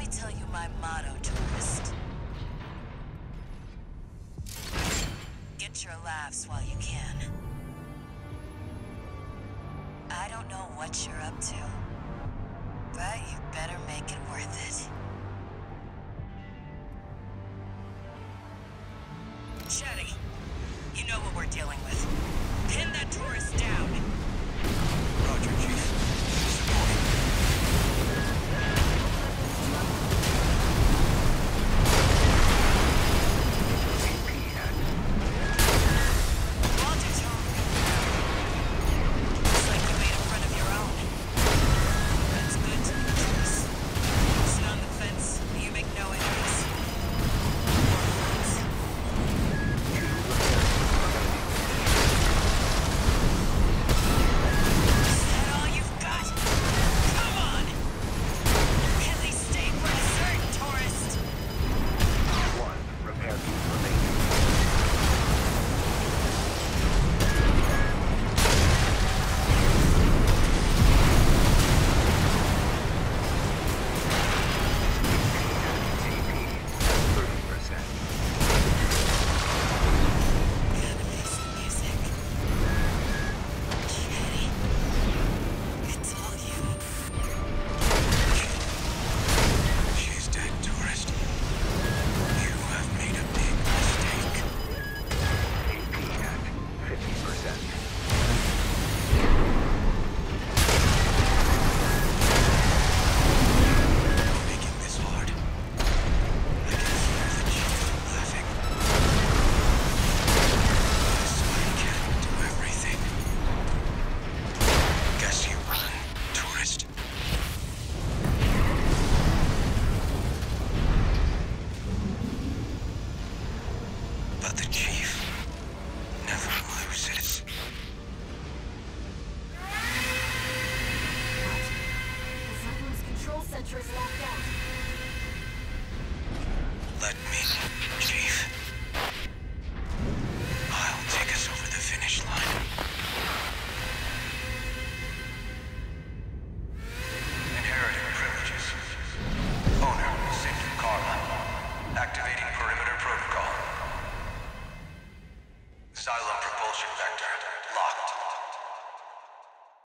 me tell you my motto, tourist. Get your laughs while you can. I don't know what you're up to, but you better make it worth it. Chatty, you know what we're dealing with. the chief never loses. Roger. The Zeppelin's control center is locked out. Xylem propulsion vector.